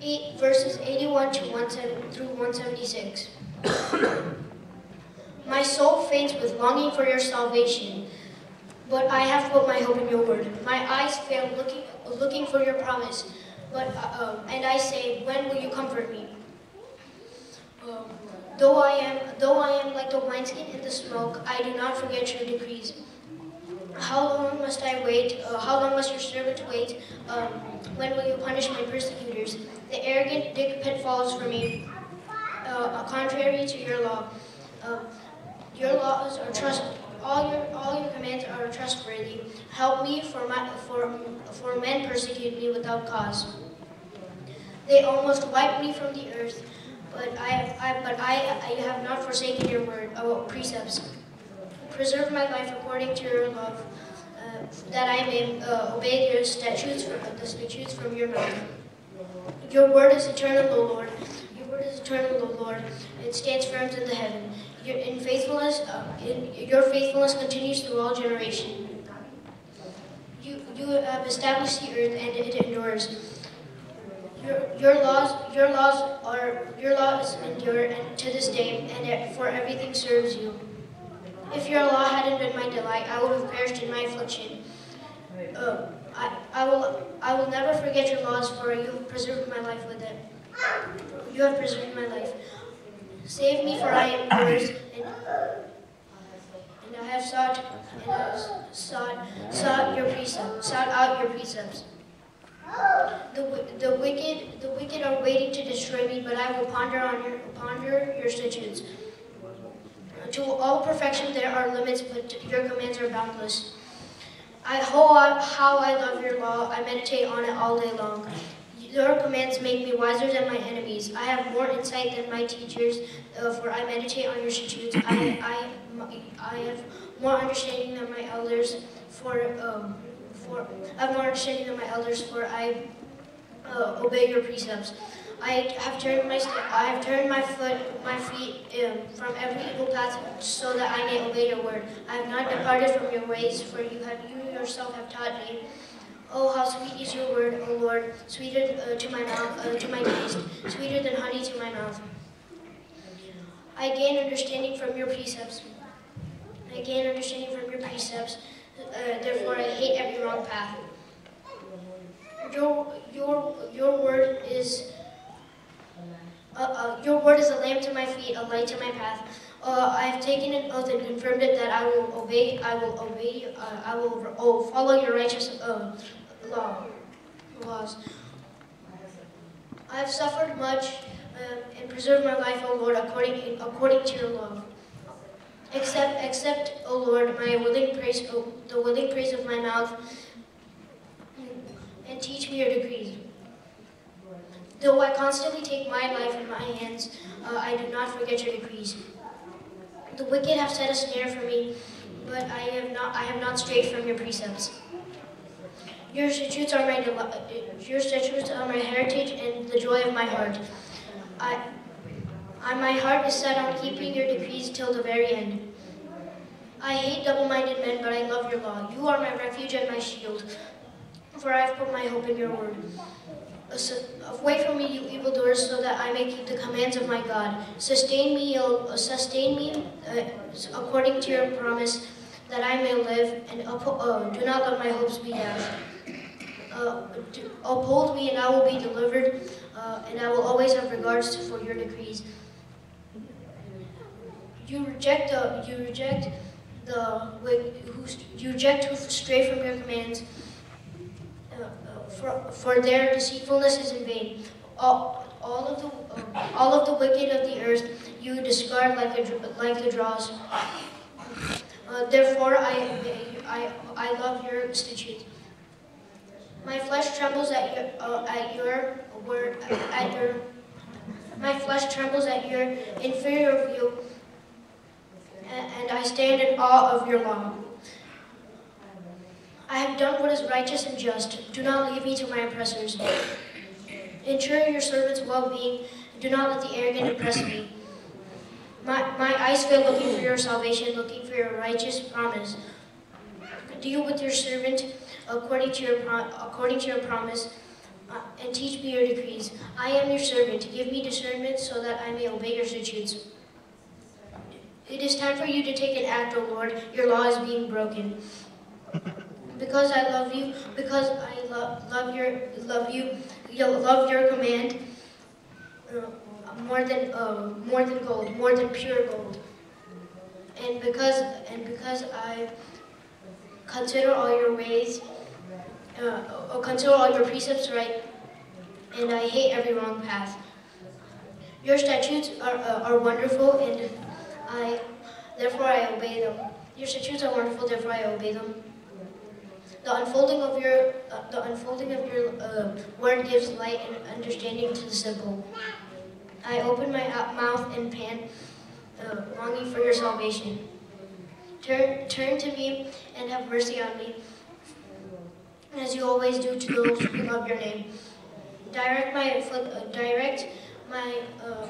8 verses 81 to 17 through 176. My soul faints with longing for your salvation, but I have put my hope in your word. My eyes fail looking looking for your promise, but uh, um, and I say, when will you comfort me? Um, though I am though I am like the wineskin in the smoke, I do not forget your decrees. How long must I wait? Uh, how long must your servant wait? Um, when will you punish my persecutors? The arrogant dig pitfalls for me, uh, contrary to your law. Uh, your laws are trust. All your all your commands are trustworthy. Help me, for my for for men persecute me without cause. They almost wiped me from the earth, but I, I but I, I have not forsaken your word, oh, precepts. Preserve my life according to your love, uh, that I may uh, obey your statutes, from, the statutes from your mouth. Your word is eternal, O Lord. Your word is eternal, O Lord. It stands firm in the heaven. Your, in faithfulness, uh, in, your faithfulness continues through all generation. You, you have established the earth, and it endures. Your, your laws, your laws are your laws endure and to this day, and it, for everything serves you. If your law hadn't been my delight, I would have perished in my affliction. Uh, I, I, will, I will never forget your laws, for you have preserved my life with it. You have preserved my life. Save me, for I am yours, and, and I have sought, and I have sought, sought your precepts, sought out your precepts. The, the wicked, the wicked are waiting to destroy me, but I will ponder on your, ponder your statutes. To all perfection there are limits, but your commands are boundless. I, oh, how I love your law. I meditate on it all day long. Your commands make me wiser than my enemies. I have more insight than my teachers, uh, for I meditate on your statutes. I, I, I have more understanding than my elders, for, um, for I have more understanding than my elders, for I uh, obey your precepts. I have turned my I have turned my foot, my feet um, from every evil path, so that I may obey your word. I have not departed from your ways, for you have you yourself have taught me. Oh, how sweet is your word, O Lord, sweeter uh, to my mouth, uh, to my taste, sweeter than honey to my mouth. I gain understanding from your precepts. I gain understanding from your precepts. Uh, therefore, I hate every wrong path. Your your your word is uh, uh, your word is a lamp to my feet, a light to my path. Uh, I have taken an oath and confirmed it that I will obey. I will obey. Uh, I will oh, follow your righteous uh, law laws. I have suffered much um, and preserved my life, O Lord, according according to your love. Accept, accept, O Lord, my willing praise, oh, the willing praise of my mouth, and teach me your decrees. Though I constantly take my life in my hands, uh, I do not forget your decrees. The wicked have set a snare for me, but I have not I have not strayed from your precepts. Your statutes are my your statutes are my heritage and the joy of my heart. I, I my heart is set on keeping your decrees till the very end. I hate double-minded men, but I love your law. You are my refuge and my shield, for I have put my hope in your word. Away from me, you evildoers, so that I may keep the commands of my God. Sustain me, uh, sustain me uh, according to your promise, that I may live, and do not let my hopes be dashed. Uh, uphold me, and I will be delivered, uh, and I will always have regards to, for your decrees. You reject the you reject the who you reject who stray from your commands for, for their deceitfulness is in vain. All, all of the uh, all of the wicked of the earth you discard like a, like the dross. Uh, therefore, I, I I love your statutes. My flesh trembles at your uh, at your word at your. My flesh trembles at your inferior view, and, and I stand in awe of your law. I have done what is righteous and just. Do not leave me to my oppressors. Ensure your servant's well-being. Do not let the arrogant oppress me. My, my eyes fail looking for your salvation, looking for your righteous promise. Deal with your servant according to your, according to your promise. uh, and teach me your decrees. I am your servant. Give me discernment so that I may obey your statutes. It is time for you to take an act, O Lord. Your law is being broken. Because I love you, because I lo- love your love you, you love your command uh, more than uh, more than gold, more than pure gold. And because and because I consider all your ways, uh, uh, consider all your precepts right, and I hate every wrong path. Your statutes are, uh, are wonderful, and I, therefore I obey them. Your statutes are wonderful, therefore I obey them. The unfolding of your, uh, the unfolding of your uh, word gives light and understanding to the simple. I open my mouth and pant, uh, longing for your salvation. Turn, turn to me and have mercy on me, as you always do to those who love your name. Direct my uh, direct my uh,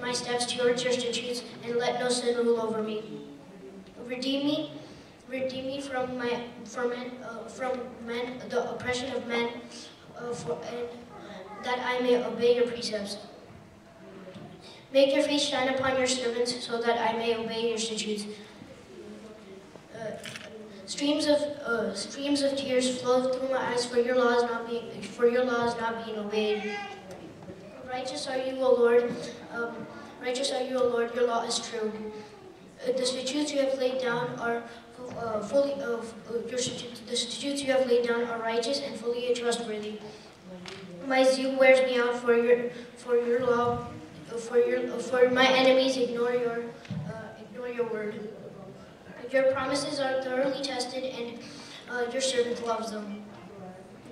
my steps towards your statutes, and let no sin rule over me. Redeem me, redeem me from my from men, uh, from men the oppression of men, uh, for, and that I may obey your precepts. Make your face shine upon your servants, so that I may obey your statutes. Uh, streams of uh, streams of tears flow through my eyes, for your laws not being for your laws not being obeyed. Righteous are you, O Lord. Um, righteous are you, O Lord. Your law is true. Uh, the statutes you have laid down are uh, fully of uh, your the statutes you have laid down are righteous and fully trustworthy. My zeal wears me out for your for your law. uh, For your for my enemies ignore your uh, ignore your word. Your promises are thoroughly tested, and uh, your servant loves them.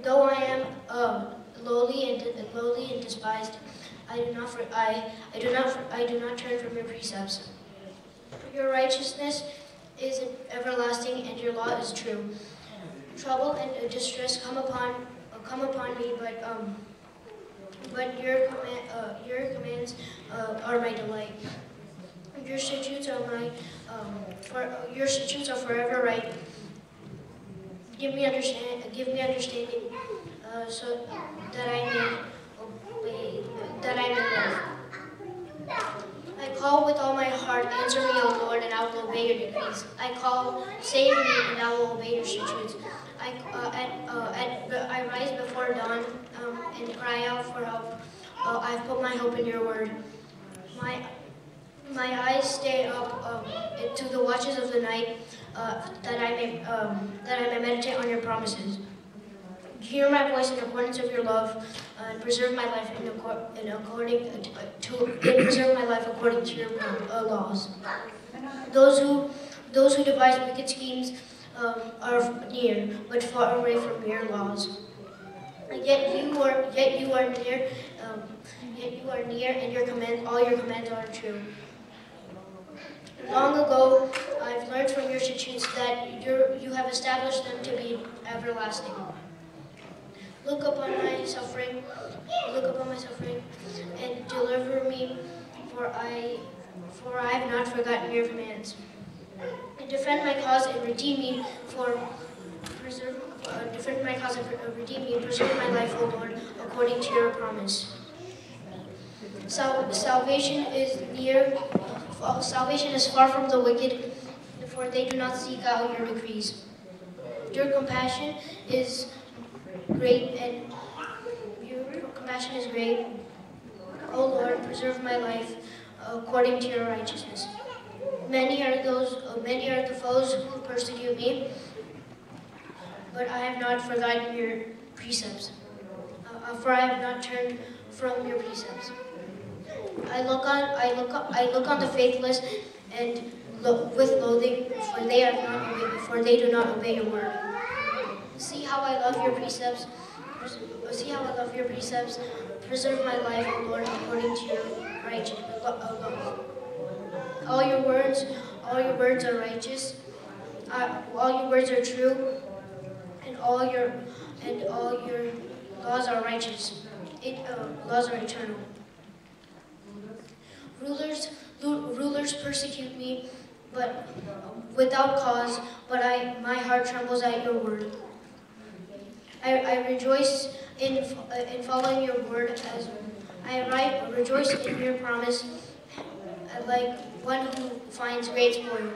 Though I am uh, lowly and lowly and despised, I do not I I do not I do not turn from your precepts. Your righteousness is everlasting, and your law is true. Trouble and distress come upon come upon me, but um, but your command, uh, your commands uh, are my delight. Your statutes are my um, for your statutes are forever right. Give me understand. Give me understanding, uh, so that I may obey. That I may live. I call with all my heart. Answer me, O Lord, and I will obey your decrees. I call, save me, and I will obey your statutes. I uh, at, uh, at, I rise before dawn um, and cry out for help. Uh, I've put my hope in your word. My my eyes stay up um, to the watches of the night, uh, that I may um, that I may meditate on your promises. Hear my voice in accordance of your love, uh, and preserve my life in, accor- in according uh, to preserve my life according to your uh, laws. Those who those who devise wicked schemes um, are near, but far away from your laws. Yet you are yet you are near, um, yet you are near, and your command all your commands are true. Long ago, I've learned from your statutes that you're, you have established them to be everlasting. Look upon my suffering, look upon my suffering, and deliver me, for I, for I have not forgotten your commands. And defend my cause and redeem me, for preserve, uh, defend my cause and uh, redeem me, and preserve my life, O Lord, according to your promise. Sal- salvation is near, uh, salvation is far from the wicked, for they do not seek out your decrees. Your compassion is great, and your compassion is great. O Lord, preserve my life according to your righteousness. Many are those, many are the foes who persecute me, but I have not forgotten your precepts, uh, for I have not turned from your precepts. I look on, I look, on, I look on the faithless, and lo- with loathing, for they are not, for they do not obey your word. See how I love your precepts. See how I love your precepts. Preserve my life, O Lord, according to your righteous lo- uh. All your words, all your words are righteous. Uh, all your words are true, and all your and all your laws are righteous. It, uh, laws are eternal. Rulers, rulers persecute me, but without cause. But I, my heart trembles at your word. I, I rejoice in, uh, in following your word as I write, rejoice in your promise, uh, like one who finds great spoil.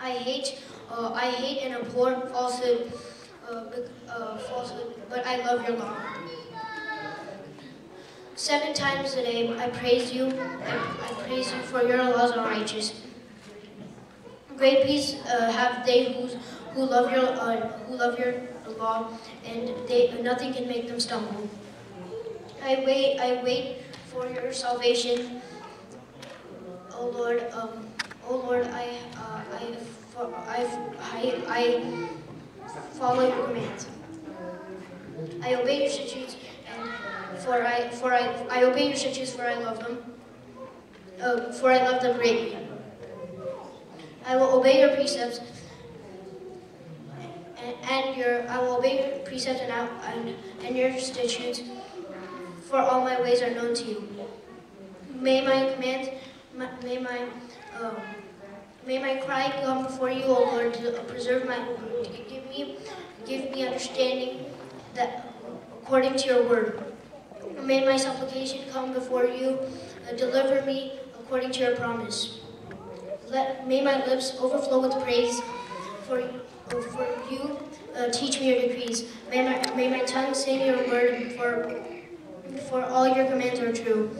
I hate, uh, I hate and abhor falsehood, uh, uh, falsehood, but I love your law. Seven times a day I praise you, I, I praise you for your laws are righteous. Great peace uh, have they who, who love your who love your law, and they nothing can make them stumble. I wait I wait for your salvation, O Lord. Um, O Lord, I uh, I, I I I follow your commands. I obey your statutes, and for I for I I obey your statutes, for I love them. Uh, for I love them greatly. I will obey your precepts and, your I will obey your precepts and, I, and and your statutes, for all my ways are known to you. May my commands, may my um, may my cry come before you, O Lord, to preserve my give me give me understanding that according to your word. May my supplication come before you, uh, deliver me according to your promise. Let, may my lips overflow with praise for, for you. Uh, teach me your decrees. May my, may my tongue sing your word, for, for all your commands are true.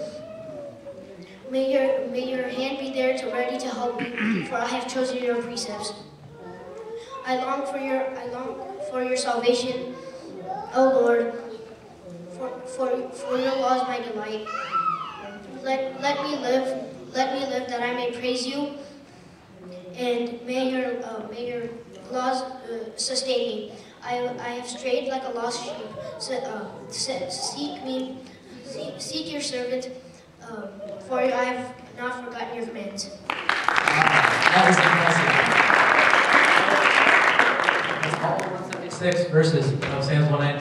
May your, may your hand be there to ready to help me, for I have chosen your precepts. I long for your, I long for your salvation, O Lord, for, for, for your law is my delight. Let, let me live, let me live that I may praise you, and may your, uh, may your laws uh, sustain me. I, I have strayed like a lost sheep. So, uh, se- seek me, seek, seek your servant, uh, for I have not forgotten your commands. That was impressive. All 176 verses of Psalms 119.